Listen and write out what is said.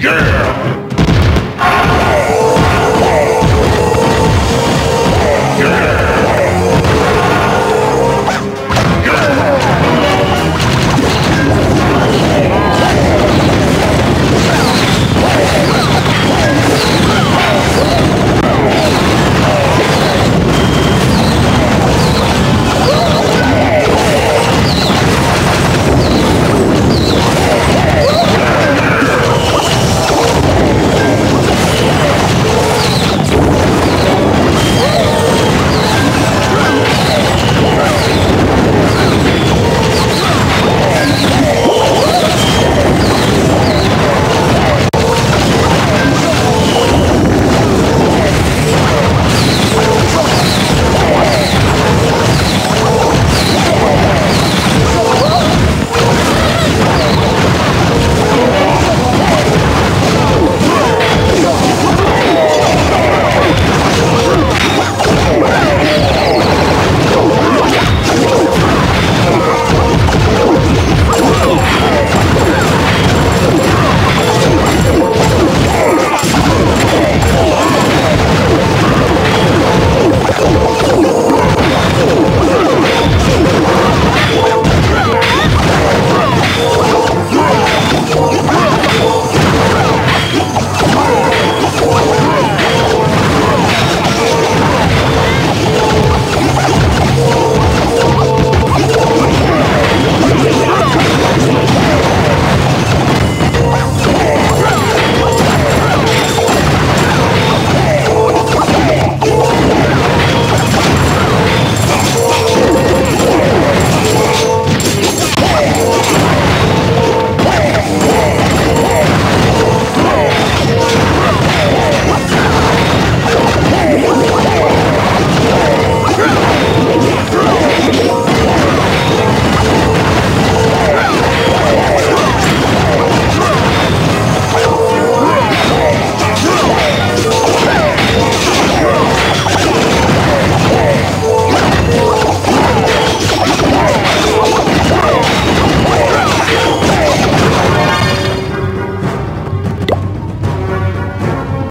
Yeah!